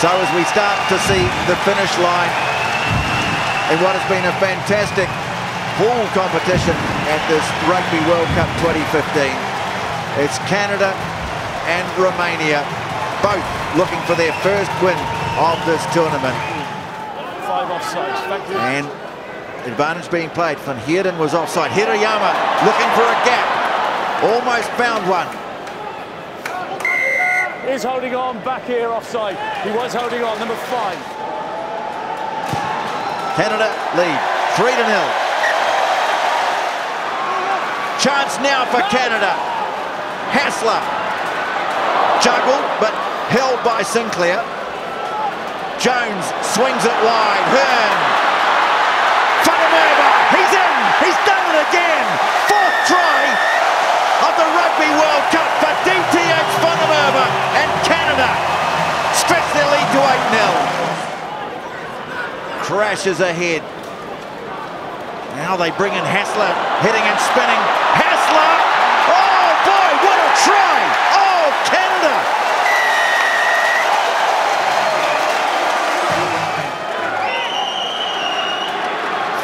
So as we start to see the finish line in what has been a fantastic full competition at this Rugby World Cup 2015, it's Canada and Romania both looking for their first win of this tournament. Five offsides. Thank you. And advantage being played. Van Heerden was offside. Hirayama looking for a gap. Almost found one. Is holding on back here offside. He was holding on. Number five. Canada lead, three to nil. Chance now for Canada. Hassler juggled, but held by Sinclair. Jones swings it wide. Hearn. 8 0 crashes ahead. Now they bring in Hassler, hitting and spinning. Hassler! Oh boy, what a try! Oh, Canada!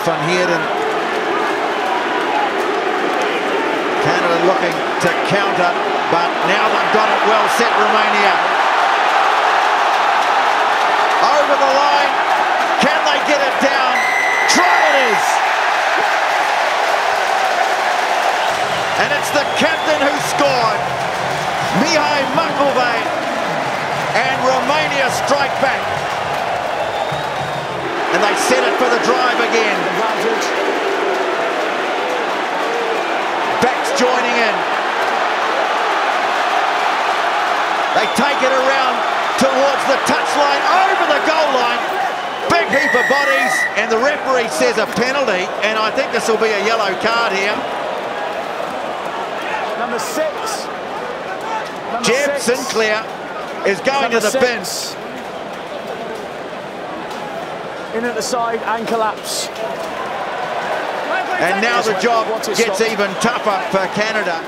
Van Heerden. Canada looking to counter, but now they've got it well set, Romania. Over the line, can they get it down? Try it is! And it's the captain who scored. Mihai Macovei. And Romania strike back. And they set it for the drive again. Backs joining in. They take it around towards the touchline, over the goal line. Big heap of bodies, and the referee says a penalty, and I think this will be a yellow card here. Number six. Number Jebb six. Sinclair is going Number to the six. In at the side and collapse. And now the job gets even tougher for Canada.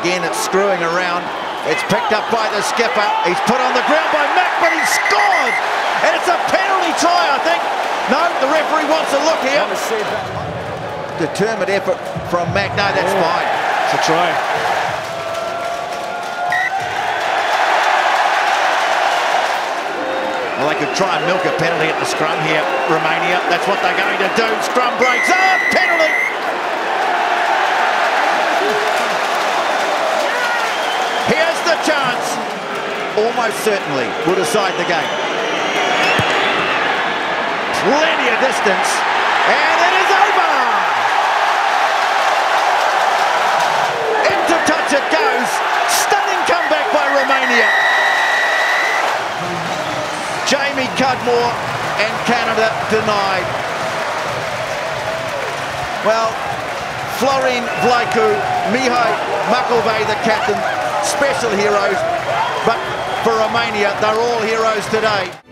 Again, it's screwing around. It's picked up by the skipper. He's put on the ground by Mack, but he's scored! And it's a penalty try, I think. No, the referee wants a look here. Want to see that. Determined effort from Mack. No, that's Yeah. fine. It's a try. Well, they could try and milk a penalty at the scrum here, Romania. That's what they're going to do. Scrum breaks. Ah, penalty! Here's the chance. Almost certainly will decide the game. Plenty of distance. And Jamie Cudmore and Canada denied. Well, Florin Vlaicu, Mihai Macovei, the captain, special heroes. But for Romania, they're all heroes today.